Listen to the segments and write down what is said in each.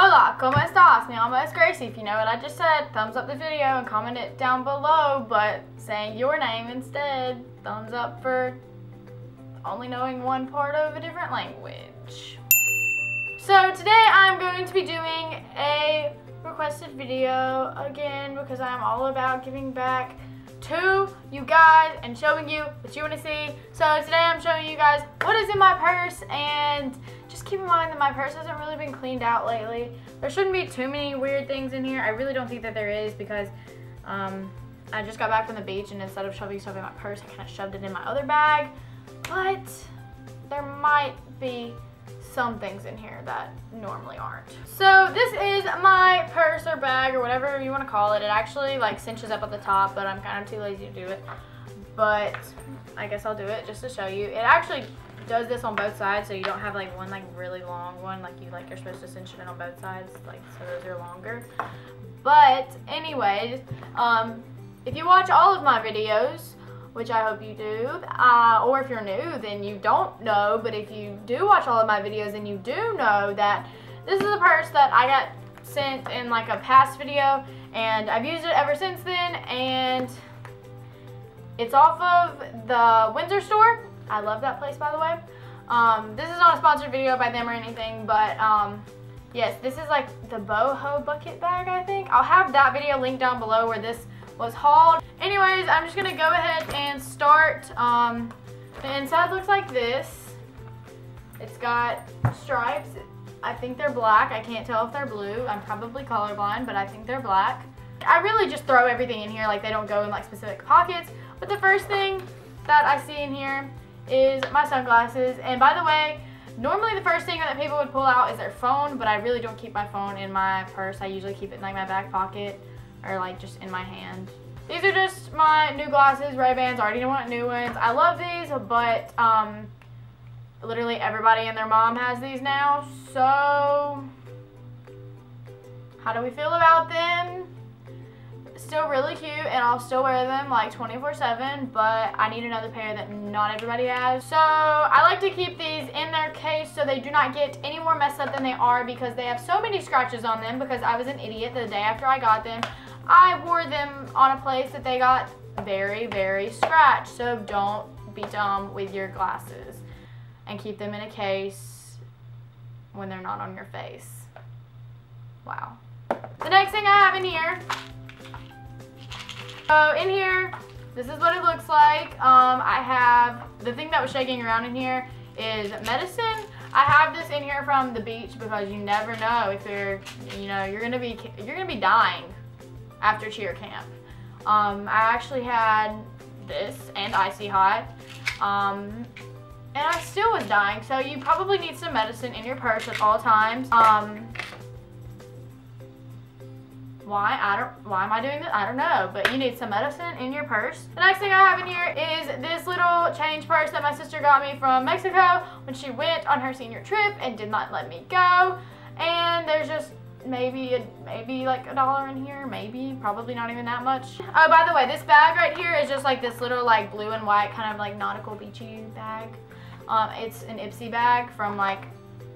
Hola, ¿cómo estás? Mi llamo es Graysie. If you know what I just said, thumbs up the video and comment it down below, but saying your name instead, thumbs up for only knowing one part of a different language. So today I'm going to be doing a requested video again because I'm all about giving back to you guys and showing you what you want to see. So today I'm showing you guys what is in my purse and just keep in mind that my purse hasn't really been cleaned out lately. There shouldn't be too many weird things in here. I really don't think that there is because um, I just got back from the beach and instead of shoving stuff in my purse, I kind of shoved it in my other bag. But there might be some things in here that normally aren't. So this is my purse or bag or whatever you want to call it. It actually like cinches up at the top, but I'm kind of too lazy to do it. But I guess I'll do it just to show you. It actually does this on both sides so you don't have like one like really long one like you like you're supposed to cinch it on both sides like so those are longer but anyways um if you watch all of my videos which I hope you do uh, or if you're new then you don't know but if you do watch all of my videos and you do know that this is a purse that I got sent in like a past video and I've used it ever since then and it's off of the Windsor store I love that place, by the way. Um, this is not a sponsored video by them or anything, but um, yes, this is like the boho bucket bag, I think. I'll have that video linked down below where this was hauled. Anyways, I'm just gonna go ahead and start. Um, the inside looks like this. It's got stripes. I think they're black. I can't tell if they're blue. I'm probably colorblind, but I think they're black. I really just throw everything in here like they don't go in like specific pockets. But the first thing that I see in here is my sunglasses. And by the way, normally the first thing that people would pull out is their phone, but I really don't keep my phone in my purse. I usually keep it in like my back pocket or like just in my hand. These are just my new glasses, Ray-Bans. I already want new ones. I love these, but um, literally everybody and their mom has these now. So, how do we feel about them? still really cute and I'll still wear them like 24 7 but I need another pair that not everybody has so I like to keep these in their case so they do not get any more messed up than they are because they have so many scratches on them because I was an idiot the day after I got them I wore them on a place that they got very very scratched so don't be dumb with your glasses and keep them in a case when they're not on your face wow the next thing I have in here so in here, this is what it looks like. Um, I have, the thing that was shaking around in here is medicine. I have this in here from the beach because you never know if you're, you know, you're gonna be, you're gonna be dying after cheer camp. Um, I actually had this and icy hot. Um, and I still was dying, so you probably need some medicine in your purse at all times. Um, why? I don't, why am I doing this? I don't know, but you need some medicine in your purse. The next thing I have in here is this little change purse that my sister got me from Mexico when she went on her senior trip and did not let me go. And there's just maybe maybe like a dollar in here, maybe, probably not even that much. Oh, by the way, this bag right here is just like this little like blue and white kind of like nautical beachy bag. Um, it's an Ipsy bag from like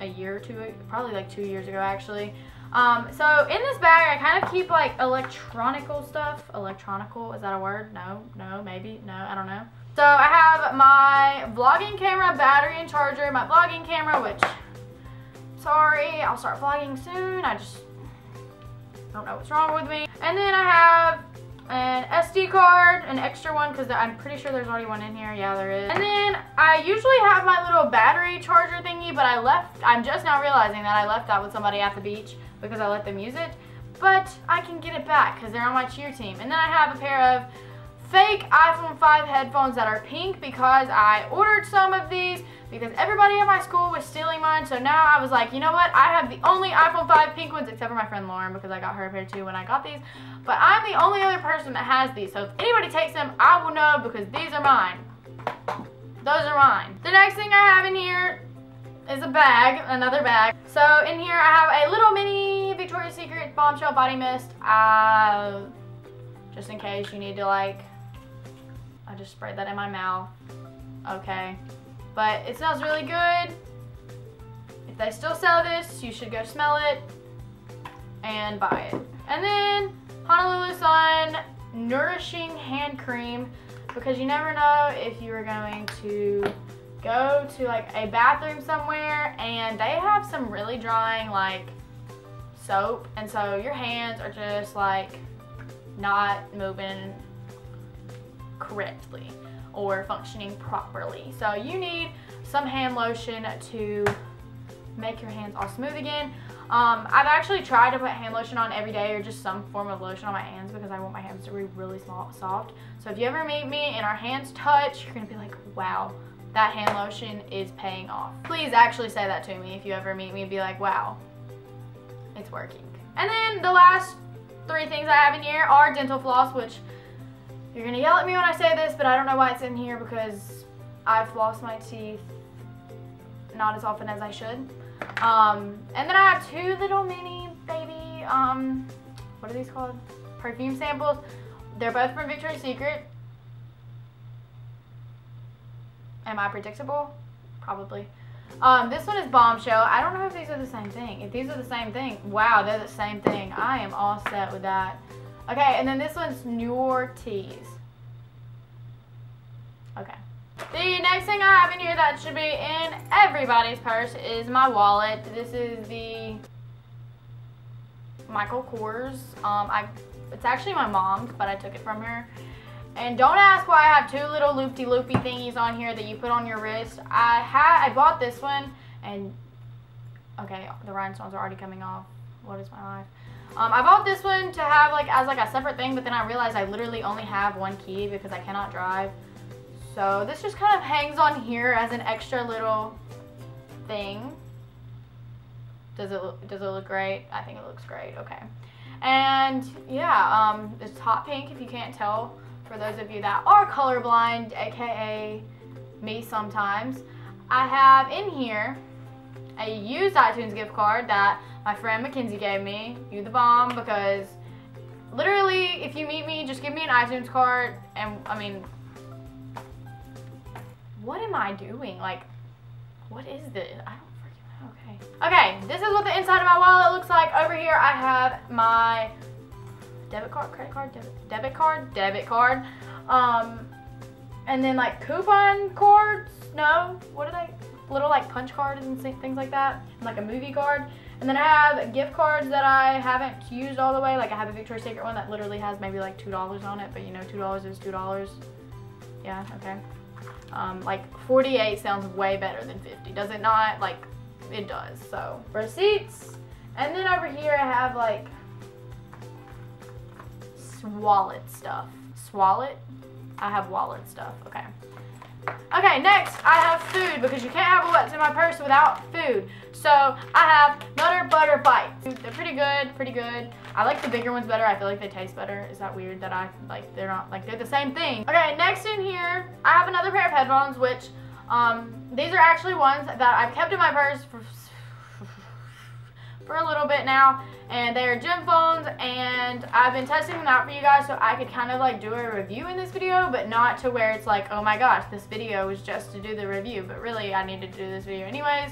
a year or two, probably like two years ago actually. Um, so in this bag, I kind of keep like electronical stuff. Electronical, is that a word? No, no, maybe, no, I don't know. So I have my vlogging camera, battery and charger, my vlogging camera, which, sorry, I'll start vlogging soon. I just don't know what's wrong with me. And then I have an SD card, an extra one, because I'm pretty sure there's already one in here. Yeah, there is. And then I usually have my little battery charger thingy, but I left, I'm just now realizing that I left that with somebody at the beach because I let them use it. But I can get it back because they're on my cheer team. And then I have a pair of fake iPhone 5 headphones that are pink because I ordered some of these because everybody at my school was stealing mine. So now I was like, you know what? I have the only iPhone 5 pink ones except for my friend Lauren because I got her a pair too when I got these. But I'm the only other person that has these. So if anybody takes them, I will know because these are mine. Those are mine. The next thing I have in here is a bag, another bag. So in here I have a little mini Victoria's Secret Bombshell Body Mist. Uh, just in case you need to like, I just sprayed that in my mouth. Okay. But it smells really good. If they still sell this, you should go smell it. and buy it. And then Honolulu Sun Nourishing Hand Cream because you never know if you are going to go to like a bathroom somewhere and they have some really drying like soap and so your hands are just like not moving correctly or functioning properly. So you need some hand lotion to make your hands all smooth again. Um, I've actually tried to put hand lotion on every day or just some form of lotion on my hands because I want my hands to be really small, soft. So if you ever meet me and our hands touch, you're gonna be like, wow, that hand lotion is paying off. Please actually say that to me if you ever meet me and be like, wow, it's working. And then the last three things I have in here are dental floss, which you're gonna yell at me when I say this, but I don't know why it's in here because I've floss my teeth not as often as I should. Um, and then I have two little mini baby, um, what are these called? Perfume samples. They're both from Victoria's Secret. Am I predictable? Probably. Um, this one is Bombshell. I don't know if these are the same thing. If these are the same thing, wow, they're the same thing. I am all set with that. Okay, and then this one's New Teas. Okay. The next thing I have in here that should be in everybody's purse is my wallet. This is the Michael Kors. Um, I, it's actually my mom's, but I took it from her. And don't ask why I have two little loopy-loopy thingies on here that you put on your wrist. I had I bought this one and okay, the rhinestones are already coming off. What is my life? Um, I bought this one to have like as like a separate thing, but then I realized I literally only have one key because I cannot drive. So this just kind of hangs on here as an extra little thing. Does it look, does it look great? I think it looks great. Okay. And yeah, um, it's hot pink if you can't tell for those of you that are colorblind, aka me sometimes. I have in here a used iTunes gift card that my friend Mackenzie gave me. You the bomb because literally if you meet me, just give me an iTunes card and I mean, what am I doing? Like, what is this? I don't freaking know. Okay. Okay, this is what the inside of my wallet looks like. Over here I have my debit card, credit card, debit, debit card, debit card. Um, and then like coupon cards, no, what are they? Little like punch cards and things like that, and like a movie card. And then I have gift cards that I haven't used all the way. Like I have a Victoria's Secret one that literally has maybe like $2 on it, but you know, $2 is $2. Yeah, okay. Um, like 48 sounds way better than 50, does it not? Like, it does, so. Receipts, and then over here I have like wallet stuff. Swallet? I have wallet stuff, okay. Okay, next I have food because you can't have a what's in my purse without food. So I have Nutter Butter Bites. They're pretty good, pretty good. I like the bigger ones better. I feel like they taste better. Is that weird that I, like, they're not, like, they're the same thing. Okay, next in here, I have another pair of headphones, which, um, these are actually ones that I've kept in my purse for for a little bit now and they're gem phones and I've been testing them out for you guys so I could kind of like do a review in this video but not to where it's like oh my gosh this video was just to do the review but really I needed to do this video anyways.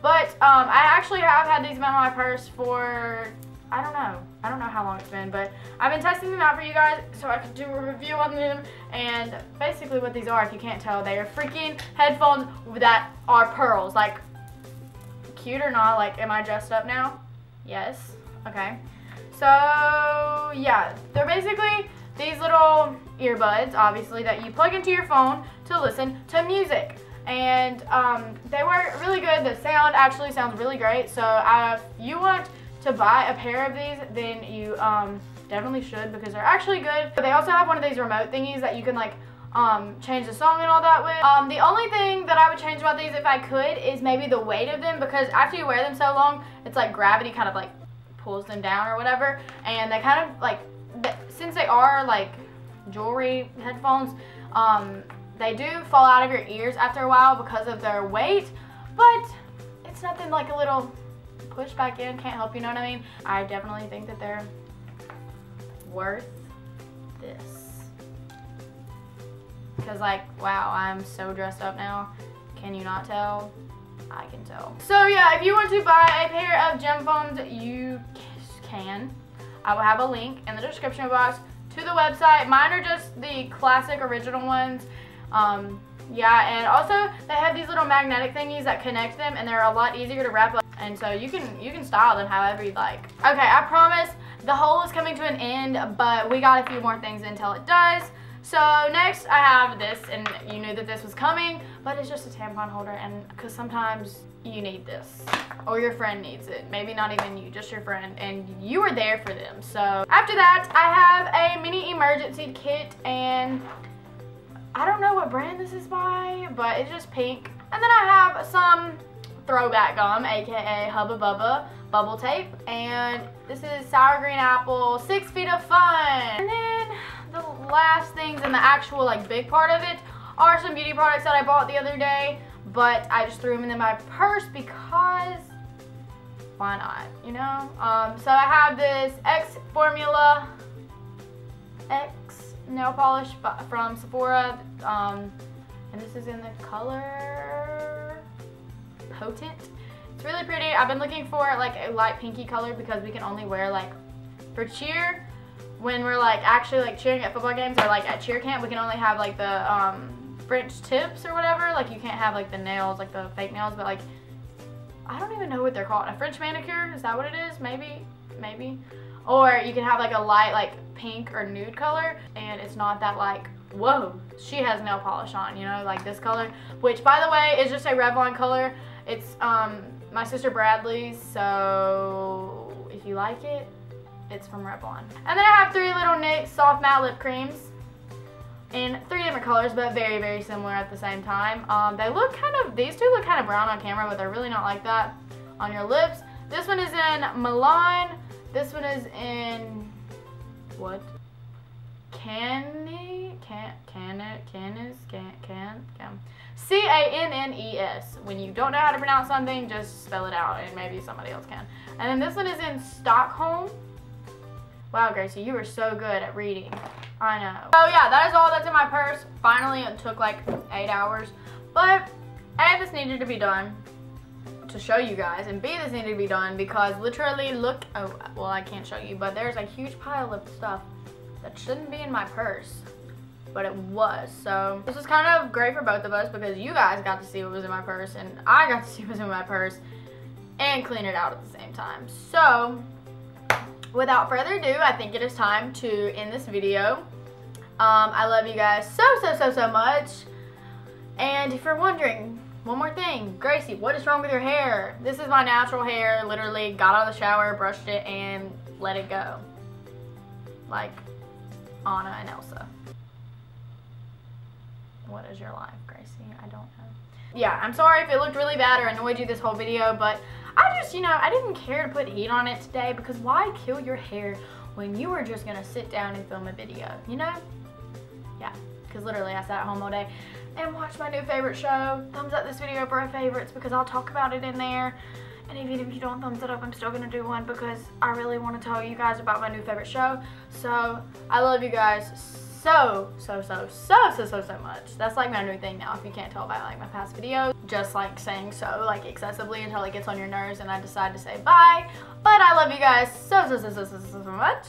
But um, I actually have had these in my purse for I don't know I don't know how long it's been but I've been testing them out for you guys so I could do a review on them and basically what these are if you can't tell they are freaking headphones that are pearls like cute or not? Like, am I dressed up now? Yes. Okay. So, yeah. They're basically these little earbuds, obviously, that you plug into your phone to listen to music. And um, they work really good. The sound actually sounds really great. So, uh, if you want to buy a pair of these, then you um, definitely should because they're actually good. But they also have one of these remote thingies that you can like um, change the song and all that with. Um, the only thing that I would change about these if I could is maybe the weight of them because after you wear them so long, it's like gravity kind of like pulls them down or whatever. And they kind of like, since they are like jewelry headphones, um, they do fall out of your ears after a while because of their weight, but it's nothing like a little push back in, can't help, you know what I mean? I definitely think that they're worth this. Because like, wow, I'm so dressed up now. Can you not tell? I can tell. So yeah, if you want to buy a pair of gem phones, you can. I will have a link in the description box to the website. Mine are just the classic original ones. Um, yeah, and also they have these little magnetic thingies that connect them and they're a lot easier to wrap up. And so you can you can style them however you like. Okay, I promise the haul is coming to an end, but we got a few more things until it does. So next I have this, and you knew that this was coming, but it's just a tampon holder, and because sometimes you need this, or your friend needs it. Maybe not even you, just your friend, and you were there for them. So after that, I have a mini emergency kit, and I don't know what brand this is by, but it's just pink. And then I have some throwback gum, aka Hubba Bubba bubble tape, and this is sour green apple, six feet of fun. Last things and the actual like big part of it are some beauty products that I bought the other day, but I just threw them in my purse because why not, you know? Um, so I have this X Formula X nail polish from Sephora, um, and this is in the color Potent. It's really pretty. I've been looking for like a light pinky color because we can only wear like for cheer when we're like actually like cheering at football games or like at cheer camp, we can only have like the um, French tips or whatever. Like you can't have like the nails, like the fake nails, but like I don't even know what they're called. A French manicure? Is that what it is? Maybe, maybe. Or you can have like a light like pink or nude color and it's not that like, whoa, she has nail polish on, you know, like this color. Which by the way is just a Revlon color. It's um my sister Bradley's, so if you like it, it's from Revlon. And then I have three little NYX soft matte lip creams in three different colors, but very, very similar at the same time. Um, they look kind of, these two look kind of brown on camera, but they're really not like that on your lips. This one is in Milan. This one is in, what? Canny, can, can, canis, can, can, can. C-A-N-N-E-S. When you don't know how to pronounce something, just spell it out and maybe somebody else can. And then this one is in Stockholm. Wow, Graysie, you were so good at reading. I know. So yeah, that is all that's in my purse. Finally, it took like eight hours. But A, this needed to be done to show you guys. And B, this needed to be done because literally look, oh, well, I can't show you, but there's a huge pile of stuff that shouldn't be in my purse. But it was. So this was kind of great for both of us because you guys got to see what was in my purse and I got to see what was in my purse and clean it out at the same time. So without further ado, I think it is time to end this video. Um, I love you guys so, so, so, so much. And if you're wondering, one more thing. Graysie, what is wrong with your hair? This is my natural hair. Literally got out of the shower, brushed it, and let it go. Like Anna and Elsa. What is your life, Graysie? I don't know. Yeah, I'm sorry if it looked really bad or annoyed you this whole video, but I just, you know, I didn't care to put heat on it today because why kill your hair when you were just gonna sit down and film a video, you know? Yeah, because literally I sat at home all day and watched my new favorite show. Thumbs up this video for our favorites because I'll talk about it in there. And even if you don't thumbs it up, I'm still gonna do one because I really wanna tell you guys about my new favorite show. So, I love you guys so, so, so, so, so, so, so much. That's like my new thing now, if you can't tell by like my past videos. Just like saying so, like excessively until it gets on your nerves and I decide to say bye. But I love you guys so, so, so, so, so, so, much.